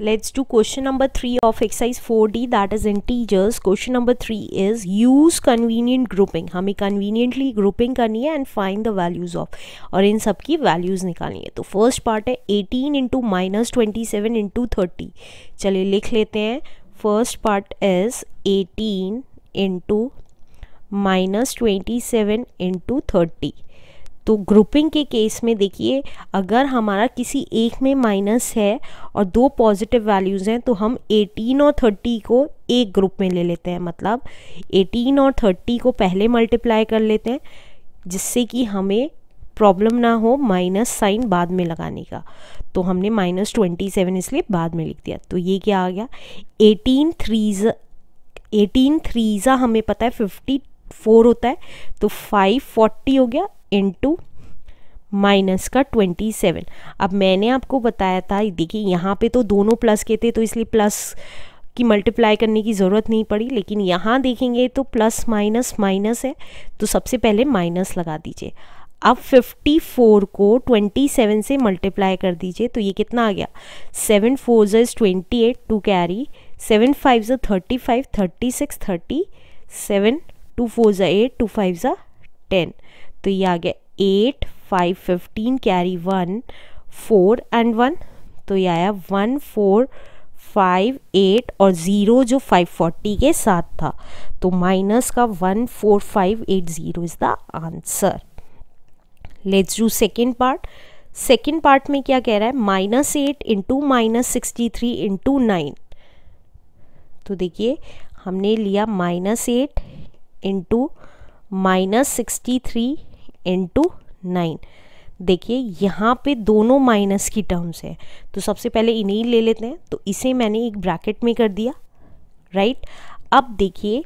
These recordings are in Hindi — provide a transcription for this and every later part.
Let's do question number 3 of exercise 4D that is integers. Question number 3 is use convenient grouping. हमें conveniently grouping करनी है and find the values of और इन सब की values निकालनी है तो first part है 18 into minus 27 into 30 चलिए लिख लेते हैं first part is 18 into minus 27 into 30 तो ग्रुपिंग के केस में देखिए, अगर हमारा किसी एक में माइनस है और दो पॉजिटिव वैल्यूज़ हैं तो हम 18 और 30 को एक ग्रुप में ले लेते हैं। मतलब 18 और 30 को पहले मल्टीप्लाई कर लेते हैं, जिससे कि हमें प्रॉब्लम ना हो माइनस साइन बाद में लगाने का। तो हमने माइनस ट्वेंटी सेवन इसलिए बाद में लिख दिया। तो ये क्या आ गया? एटीन थ्रीज़ एटीन थ्रीज़ा हमें पता है फिफ्टी फोर होता है तो फाइव फोर्टी हो गया। इंटू माइनस का ट्वेंटी सेवन अब मैंने आपको बताया था, देखिए यहाँ पे तो दोनों प्लस के थे तो इसलिए प्लस की मल्टीप्लाई करने की ज़रूरत नहीं पड़ी, लेकिन यहाँ देखेंगे तो प्लस माइनस माइनस है तो सबसे पहले माइनस लगा दीजिए। अब 54 को 27 से मल्टीप्लाई कर दीजिए तो ये कितना आ गया? सेवन फोर ज़ twenty eight two carry seven five ज़ thirty five thirty six thirty seven two four ज़ा एट टू फाइव ज़ा टेन तो ये आ गया eight five fifteen carry one four and one तो ये आया वन फोर फाइव एट और ज़ीरो जो फाइव फोर्टी के साथ था। तो माइनस का one four five eight zero is the answer let's do second part second part में क्या कह रहा है? Minus eight into minus sixty three into nine तो देखिए, हमने लिया minus eight into minus sixty three into nine देखिए, यहाँ पे दोनों माइनस की टर्म्स है। तो सबसे पहले इन्हें ले लेते हैं। तो इसे मैंने एक ब्रैकेट में कर दिया राइट अब देखिए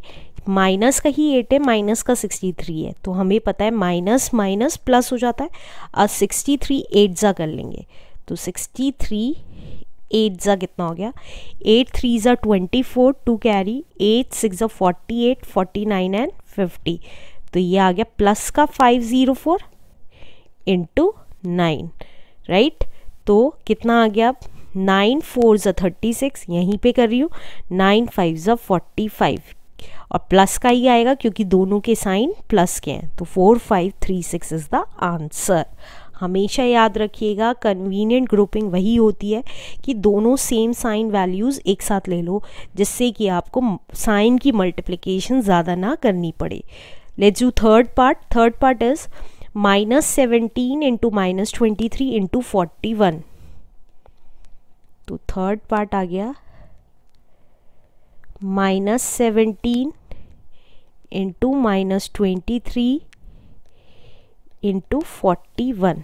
माइनस का ही एट है माइनस का सिक्सटी थ्री है। तो हमें पता है माइनस माइनस प्लस हो जाता है। अब सिक्सटी थ्री एट ज़ा कर लेंगे। तो सिक्सटी थ्री एट ज़ा कितना हो गया? एट थ्री ज़ा twenty four two carry eight six ज़ा forty eight forty nine and fifty तो ये आ गया प्लस का five zero four into nine right तो कितना आ गया अब? नाइन फोर ज़ा थर्टी सिक्स यहीं पे कर रही हूँ। नाइन फाइव ज़ा फोर्टी फाइव और प्लस का ही आएगा क्योंकि दोनों के साइन प्लस के हैं। तो four five three six is the answer हमेशा याद रखिएगा कन्वीनियंट ग्रुपिंग वही होती है कि दोनों सेम साइन वैल्यूज़ एक साथ ले लो, जिससे कि आपको साइन की मल्टीप्लिकेशन ज़्यादा ना करनी पड़े। Let's do third part. Third part is minus 17 into minus 23 into 41 तो थर्ड पार्ट आ गया. Minus seventeen into minus twenty three into forty one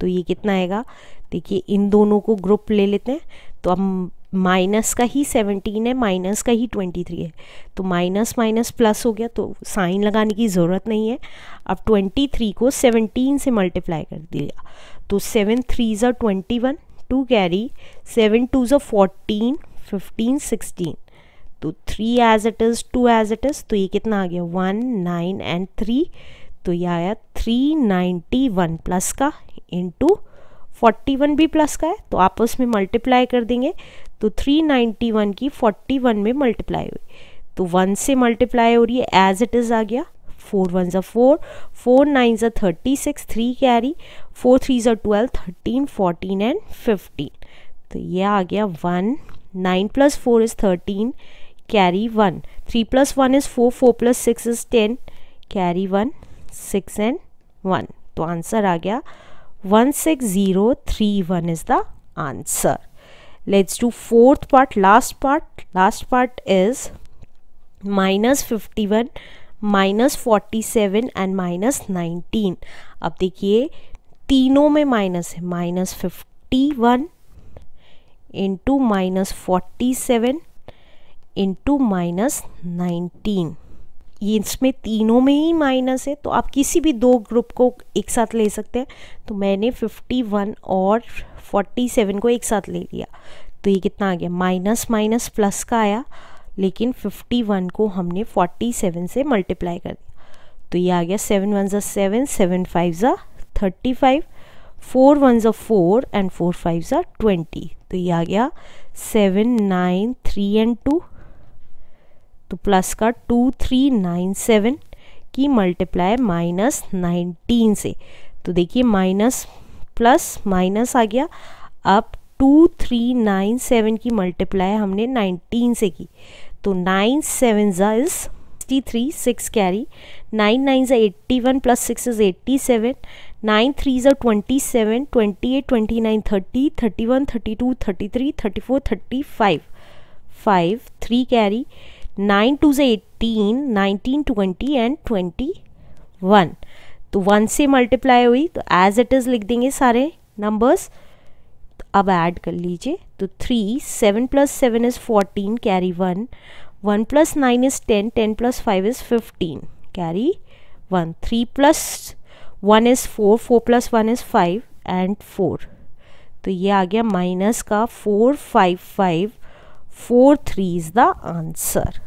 तो ये कितना आएगा? देखिए, इन दोनों को ग्रुप ले लेते हैं. तो अब माइनस का ही सेवनटीन है, माइनस का ही ट्वेंटी थ्री है। तो माइनस माइनस प्लस हो गया तो साइन लगाने की ज़रूरत नहीं है। अब ट्वेंटी थ्री को सेवनटीन से मल्टीप्लाई कर दिया। तो सेवन थ्री ज़ा twenty one, two carry, seven two ज़ा फोर्टीन, फिफ्टीन, सिक्सटीन। तो three as it is, two as it is तो ये कितना आ गया? One, nine and three. तो ये आया थ्री नाइन्टी वन प्लस का इंटू फोर्टी वन भी प्लस का है तो आपस में मल्टीप्लाई कर देंगे तो 391 की 41 में मल्टीप्लाई हुई। तो वन से मल्टीप्लाई हो रही है एज इट इज़ आ गया फोर वन ज़ा फोर फोर नाइन ज़ा thirty six three carry four three ज़ा twelve thirteen fourteen and fifteen तो ये आ गया one nine plus four is thirteen carry one three plus one is four four plus six is ten carry one six and one तो आंसर आ गया one six zero three one is the answer let's do fourth part, last part. Last part is minus 51 minus forty seven and minus nineteen अब देखिए, तीनों में माइनस है। Minus fifty one into minus forty seven into minus nineteen ये इसमें तीनों में ही माइनस है तो आप किसी भी दो ग्रुप को एक साथ ले सकते हैं। तो मैंने फिफ्टी वन और फोर्टी सेवन को एक साथ ले लिया। तो ये कितना आ गया? माइनस माइनस प्लस का आया, लेकिन फिफ्टी वन को हमने फोर्टी सेवन से मल्टीप्लाई कर दिया। तो ये आ गया सेवन वन ज़ा सेवन सेवन फाइव ज़ा थर्टी फाइव फोर वन ज़ा फोर एंड फोर फाइव ज़ा ट्वेंटी तो ये आ गया seven nine three and two तो प्लस का टू थ्री नाइन सेवन की मल्टीप्लाई माइनस नाइनटीन से। तो देखिए माइनस प्लस माइनस आ गया। अब टू थ्री नाइन सेवन की मल्टीप्लाई हमने नाइनटीन से की। तो नाइन सेवन ज़ा is sixty three six carry nine nine ज़ा eighty one plus six is eighty seven nine three ज़ा twenty seven twenty eight twenty nine thirty thirty one thirty two thirty three thirty four thirty five five three carry nine two ज़ा eighteen nineteen twenty and twenty one तो वन से मल्टीप्लाई हुई तो एज इट इज़ लिख देंगे सारे नंबर्स तो अब ऐड कर लीजिए तो three seven plus seven is fourteen carry one one plus nine is ten ten plus five is fifteen carry one three plus one is four four plus one is five and four तो ये आ गया माइनस का four five five four three is the answer